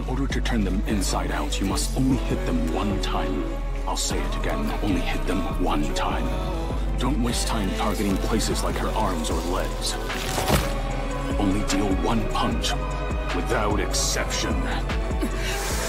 In order to turn them inside out, you must only hit them one time. I'll say it again, only hit them one time. Don't waste time targeting places like her arms or legs. Only deal one punch, without exception.